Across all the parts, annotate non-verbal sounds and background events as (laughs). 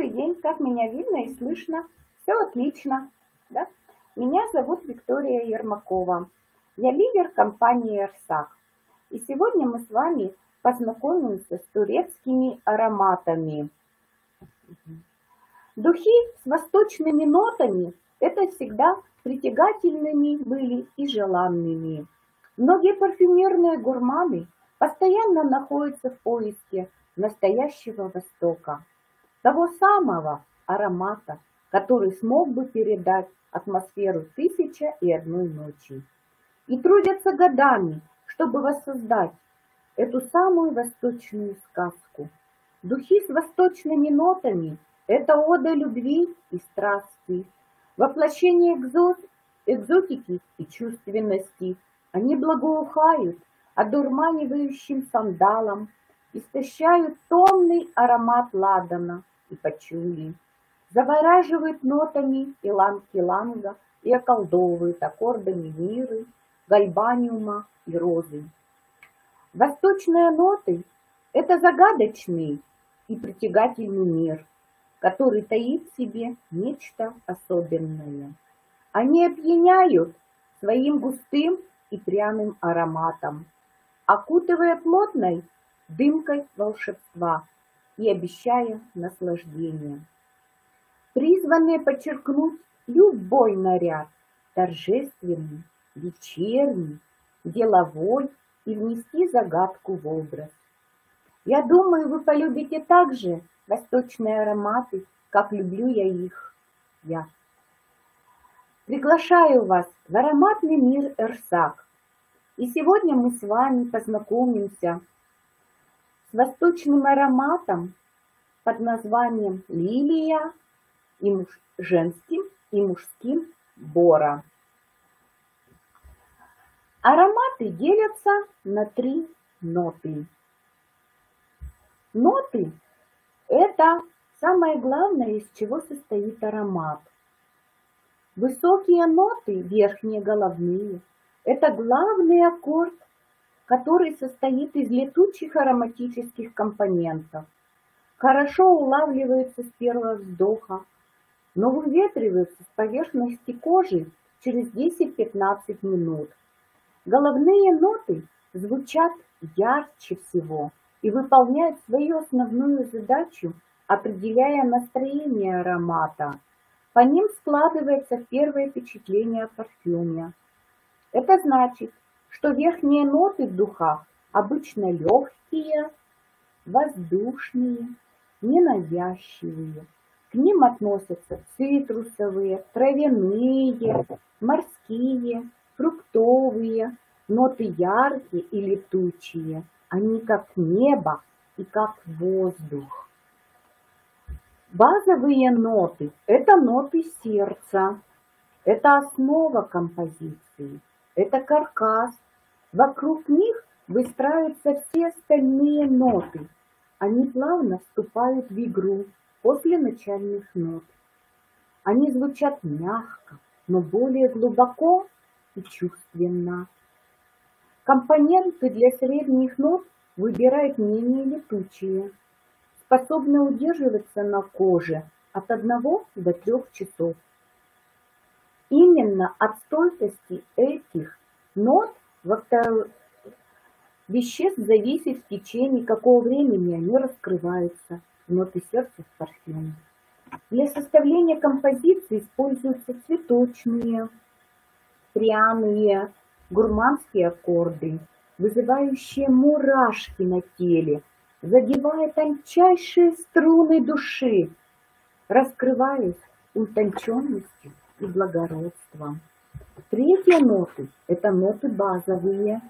Добрый день, как меня видно и слышно? Все отлично. Да? Меня зовут Виктория Ермакова. Я лидер компании «Эрсак». И сегодня мы с вами познакомимся с турецкими ароматами. Духи с восточными нотами – это всегда притягательными были и желанными. Многие парфюмерные гурманы постоянно находятся в поиске настоящего Востока того самого аромата, который смог бы передать атмосферу «Тысяча и одной ночи». И трудятся годами, чтобы воссоздать эту самую восточную сказку. Духи с восточными нотами – это ода любви и страсти, воплощение экзот, экзотики и чувственности. Они благоухают одурманивающим сандалом, истощают томный аромат ладана, и пачули, завораживает нотами иланг-иланга и околдовывает аккордами миры, гальбаниума и розы. Восточные ноты – это загадочный и притягательный мир, который таит в себе нечто особенное. Они опьяняют своим густым и пряным ароматом, окутывая плотной дымкой волшебства – и обещая наслаждение. Призванные подчеркнуть любой наряд, торжественный, вечерний, деловой и внести загадку в образ. Я думаю, вы полюбите также восточные ароматы, как люблю я их, я. Приглашаю вас в ароматный мир Эрсак. И сегодня мы с вами познакомимся восточным ароматом под названием лилия и муж, женским и мужским бора. Ароматы делятся на три ноты. Ноты – это самое главное, из чего состоит аромат. Высокие ноты, верхние головные, это главный аккорд который состоит из летучих ароматических компонентов. Хорошо улавливается с первого вздоха, но выветривается с поверхности кожи через 10-15 минут. Головные ноты звучат ярче всего и выполняют свою основную задачу, определяя настроение аромата. По ним складывается первое впечатление о парфюме. Это значит, что верхние ноты в духах обычно легкие, воздушные, ненавязчивые. К ним относятся цитрусовые, травяные, морские, фруктовые, ноты яркие и летучие. Они как небо и как воздух. Базовые ноты – это ноты сердца, это основа композиции это каркас. Вокруг них выстраиваются все остальные ноты. Они плавно вступают в игру после начальных нот. Они звучат мягко, но более глубоко и чувственно. Компоненты для средних нот выбирают менее летучие, способны удерживаться на коже от 1 до 3 часов. Именно от стойкости этих нот веществ зависит в течение какого времени они раскрываются, ноты сердца в парфюме. Для составления композиции используются цветочные, пряные, гурманские аккорды, вызывающие мурашки на теле, задевая тончайшие струны души, раскрываясь утонченностью и благородством. Третьи ноты – это ноты базовые,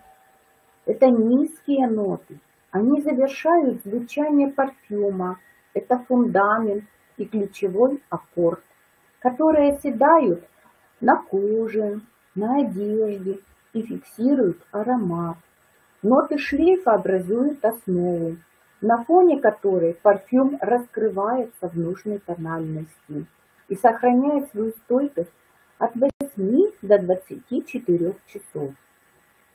это низкие ноты. Они завершают звучание парфюма, это фундамент и ключевой аккорд, которые оседают на коже, на одежде и фиксируют аромат. Ноты шлейфа образуют основу, на фоне которой парфюм раскрывается в нужной тональности и сохраняет свою стойкость от 8 до 24 часов.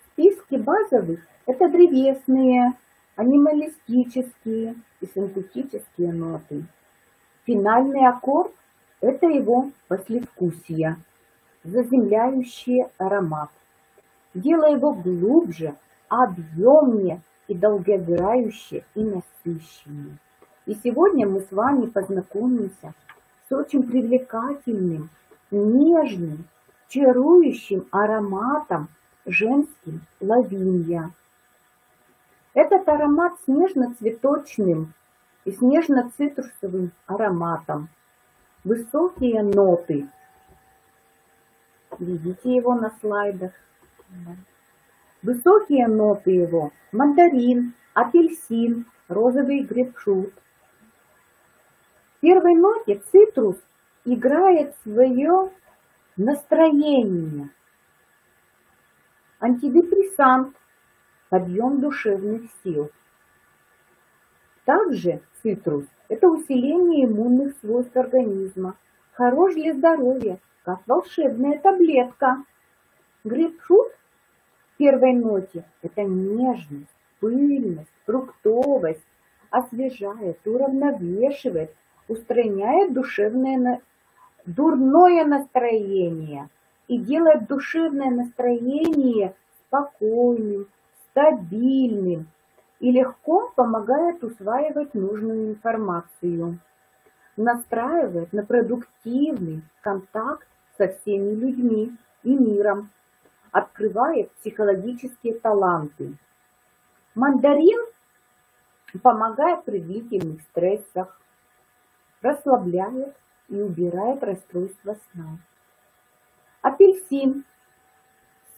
Списки базовых – это древесные, анималистические и синтетические ноты. Финальный аккорд – это его послевкусие, заземляющий аромат, делая его глубже, объемнее и долгоиграющее и насыщеннее. И сегодня мы с вами познакомимся с очень привлекательным, нежным, чарующим ароматом женским лавинья. Этот аромат с нежно-цветочным и с нежно-цитрусовым ароматом. Высокие ноты. Видите его на слайдах. Высокие ноты его. Мандарин, апельсин, розовый грейпфрут. Первой ноте цитрус играет свое настроение. Антидепрессант, подъем душевных сил. Также цитрус – это усиление иммунных свойств организма, хорош для здоровья, как волшебная таблетка. Грейпфрут в первой ноте – это нежность, пыльность, фруктовость, освежает, уравновешивает, устраняет душевное, дурное настроение и делает душевное настроение спокойным, стабильным и легко помогает усваивать нужную информацию. Настраивает на продуктивный контакт со всеми людьми и миром. Открывает психологические таланты. Мандарин помогает при длительных стрессах, расслабляет и убирает расстройство сна. Апельсин.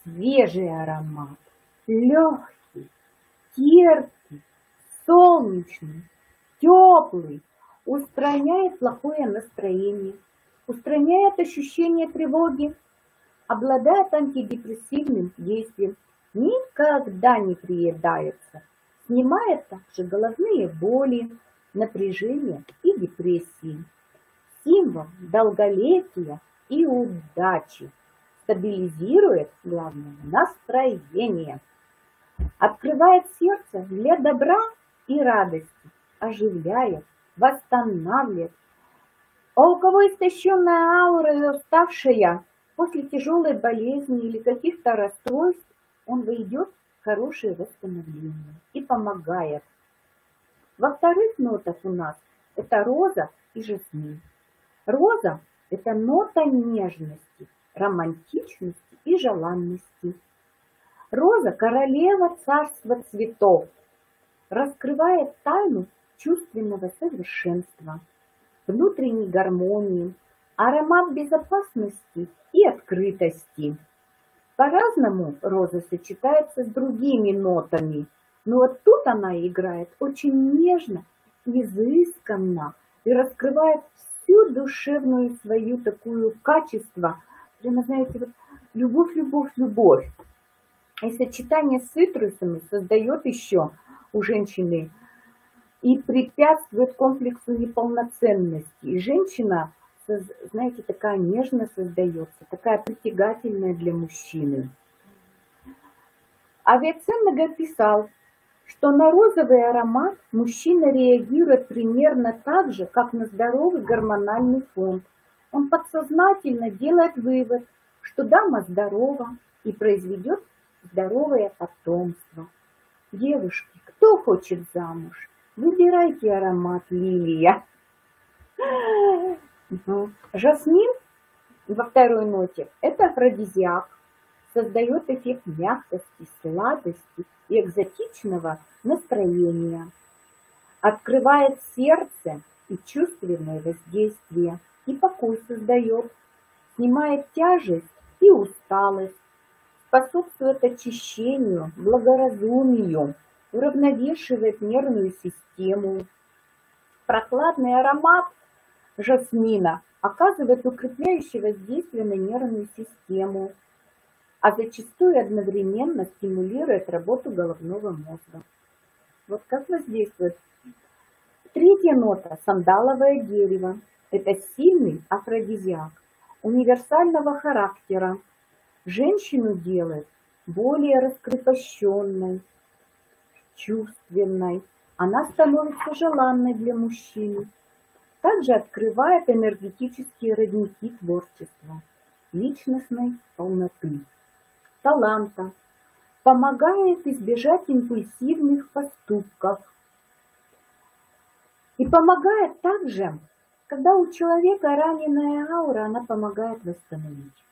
Свежий аромат легкий, терпкий, солнечный, теплый, устраняет плохое настроение, устраняет ощущение тревоги, обладает антидепрессивным действием, никогда не приедается, снимает также головные боли, напряжение и депрессии. Символ долголетия и удачи. Стабилизирует, главное, настроение открывает сердце для добра и радости, оживляет, восстанавливает. А у кого истощенная аура и уставшая после тяжелой болезни или каких-то расстройств, он войдет в хорошее восстановление и помогает. Во вторых нотах у нас это роза и жасмин. Роза – это нота нежности, романтичности и желанности. Роза – королева царства цветов, раскрывает тайну чувственного совершенства, внутренней гармонии, аромат безопасности и открытости. По-разному роза сочетается с другими нотами, но вот тут она играет очень нежно, изысканно и раскрывает всю душевную свою такую качество, прямо знаете, вот любовь, любовь, любовь. И сочетание с цитрусами создает еще у женщины и препятствует комплексу неполноценности. И женщина, знаете, такая нежно создается, такая притягательная для мужчины. Авиаценного писал, что на розовый аромат мужчина реагирует примерно так же, как на здоровый гормональный фон. Он подсознательно делает вывод, что дама здорова и произведет здоровое потомство. Девушки, кто хочет замуж? Выбирайте аромат лилия. Жасмин во второй ноте – это афродизиак, создает эффект мягкости, сладости и экзотичного настроения, открывает сердце и чувственное воздействие, и покой создает, снимает тяжесть и усталость, способствует очищению, благоразумию, уравновешивает нервную систему. Прохладный аромат жасмина оказывает укрепляющее воздействие на нервную систему, а зачастую одновременно стимулирует работу головного мозга. Вот как воздействует. Третья нота – сандаловое дерево. Это сильный афродизиак, универсального характера, женщину делает более раскрепощенной, чувственной. Она становится желанной для мужчины. также открывает энергетические родники творчества, личностной полноты, таланта, помогает избежать импульсивных поступков и помогает также, когда у человека раненая аура, она помогает восстановить,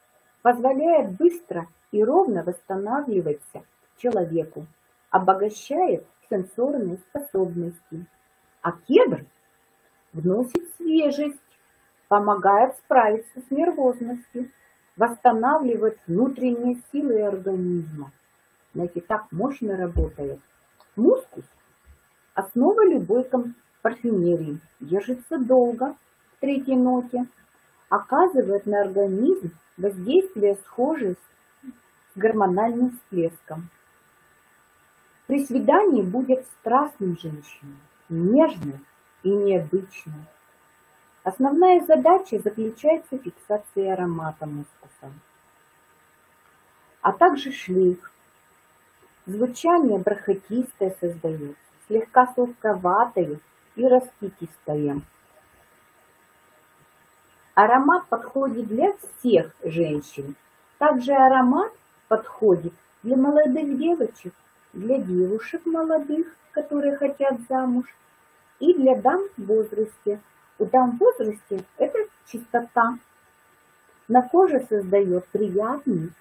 позволяет быстро и ровно восстанавливаться человеку, обогащает сенсорные способности. А кедр вносит свежесть, помогает справиться с нервозностью, восстанавливает внутренние силы организма. Знаете, так мощно работает. Мускус – основа любой парфюмерии. Держится долго в третьей ноте. Оказывает на организм воздействие схожее с гормональным всплеском. При свидании будет страстным женщиной, нежной и необычной. Основная задача заключается в фиксации аромата мускуса, а также шлейф. Звучание бархатистое создается, слегка сладковатое и раскитистое. Аромат подходит для всех женщин. Также аромат подходит для молодых девочек, для девушек молодых, которые хотят замуж, и для дам в возрасте. Дам в возрасте это чистота. На коже создает приятный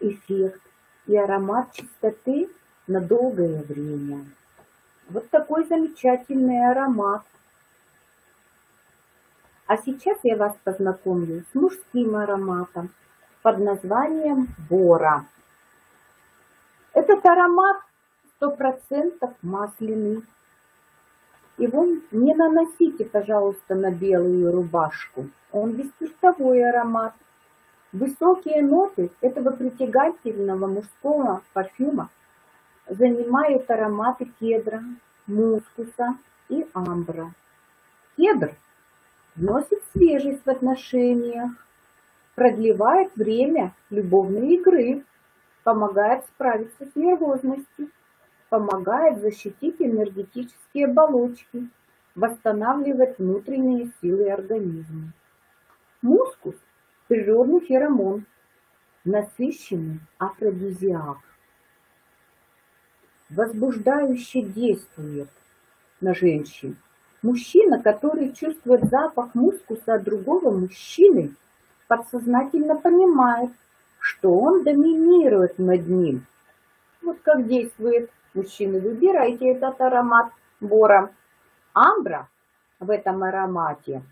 эффект и аромат чистоты на долгое время. Вот такой замечательный аромат. А сейчас я вас познакомлю с мужским ароматом под названием Бора. Этот аромат 100% масляный. Его не наносите, пожалуйста, на белую рубашку. Он бесспиртовой аромат. Высокие ноты этого притягательного мужского парфюма занимают ароматы кедра, мускуса и амбра. Кедр вносит свежесть в отношениях, продлевает время любовной игры, помогает справиться с нервозностью, помогает защитить энергетические оболочки, восстанавливать внутренние силы организма. Мускус – природный феромон, насыщенный афродизиак. Возбуждающе действует на женщин. Мужчина, который чувствует запах мускуса от другого мужчины, подсознательно понимает, что он доминирует над ним. Вот как действует мужчины. Выбирайте этот аромат бора. Амбра в этом аромате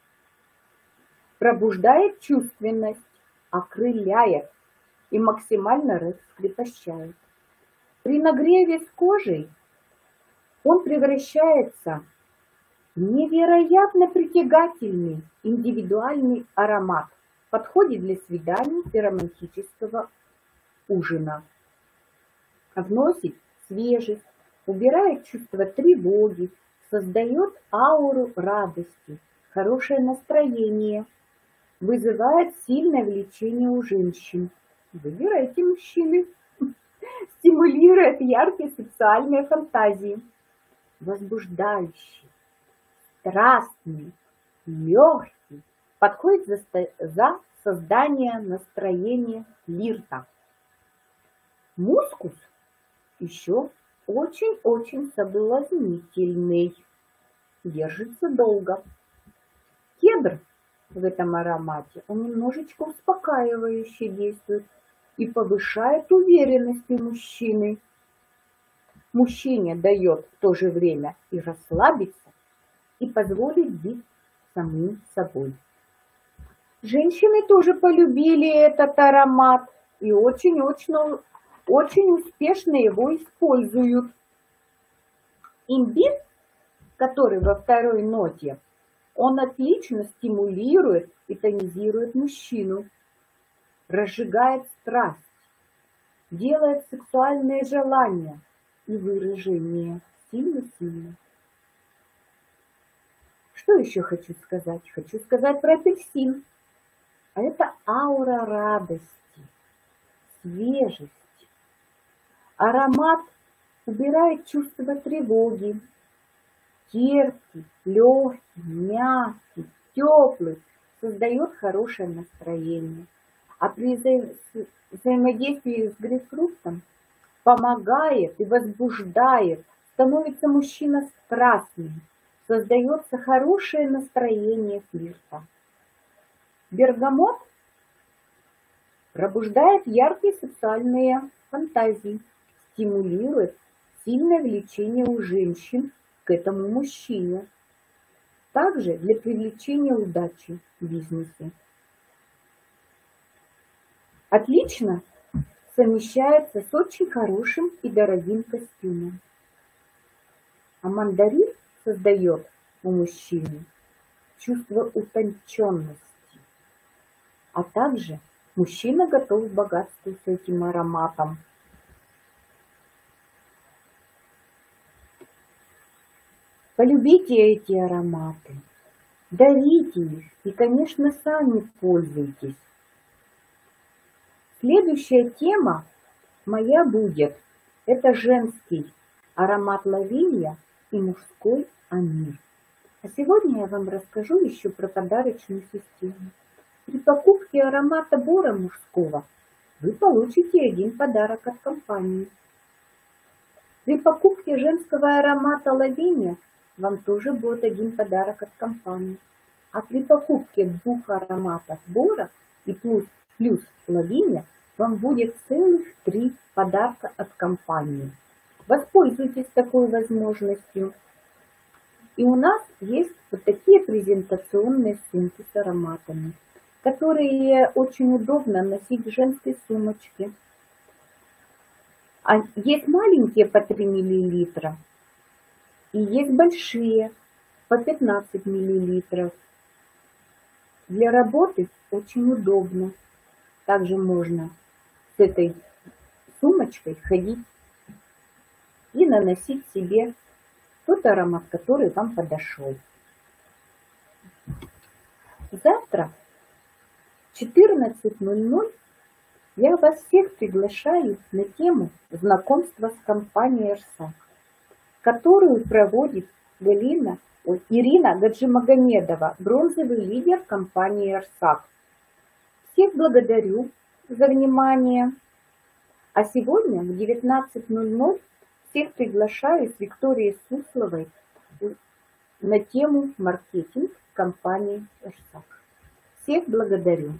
пробуждает чувственность, окрыляет и максимально раскрепощает. При нагреве с кожей он превращается в невероятно притягательный индивидуальный аромат – подходит для свиданий и романтического ужина. Вносит свежесть, убирает чувство тревоги, создает ауру радости, хорошее настроение, вызывает сильное влечение у женщин. Выбирайте мужчины. (laughs) Стимулирует яркие сексуальные фантазии. Возбуждающий, страстный, легкий, подходит за, за создание настроения флирта. Мускус еще очень-очень соблазнительный, держится долго. Кедр в этом аромате, он немножечко успокаивающе действует и повышает уверенность у мужчины. Мужчине дает в то же время и расслабиться, и позволить быть самим собой. Женщины тоже полюбили этот аромат и очень-очень очень успешно его используют. Имбирь, который во второй ноте, он отлично стимулирует и тонизирует мужчину, разжигает страсть, делает сексуальные желания и выражение сильно-сильно. Что еще хочу сказать? Хочу сказать про апельсин. А это аура радости, свежести. Аромат убирает чувство тревоги, терпкий, легкий, мягкий, теплый, создает хорошее настроение. А при взаимодействии с грейпфрутом помогает и возбуждает, становится мужчина страстным, создается хорошее настроение флирта. Бергамот пробуждает яркие сексуальные фантазии, стимулирует сильное влечение у женщин к этому мужчине. Также для привлечения удачи в бизнесе. Отлично совмещается с очень хорошим и дорогим костюмом. А мандарин создает у мужчины чувство утонченности. А также мужчина готов к богатству с этим ароматом. Полюбите эти ароматы, дарите их и, конечно, сами пользуйтесь. Следующая тема моя будет, это женский аромат лавилья и мужской амир. А сегодня я вам расскажу еще про подарочную систему. При покупке аромата бора мужского вы получите один подарок от компании. При покупке женского аромата лавиния вам тоже будет один подарок от компании. А при покупке двух ароматов бора и плюс, плюс лавиния вам будет целых три подарка от компании. Воспользуйтесь такой возможностью. И у нас есть вот такие презентационные сумки с ароматами, которые очень удобно носить в женской сумочке. А есть маленькие по 3 миллилитра, и есть большие по 15 миллилитров. Для работы очень удобно. Также можно с этой сумочкой ходить и наносить себе тот аромат, который вам подошел. Завтра в 14.00 я вас всех приглашаю на тему знакомства с компанией «Эрсак», которую проводит Галина, ой, Ирина Гаджимагомедова, бронзовый лидер компании «Эрсак». Всех благодарю за внимание. А сегодня в 19.00 всех приглашаю с Викторией Сусловой на тему маркетинг компании «Эрсак». Всех благодарю.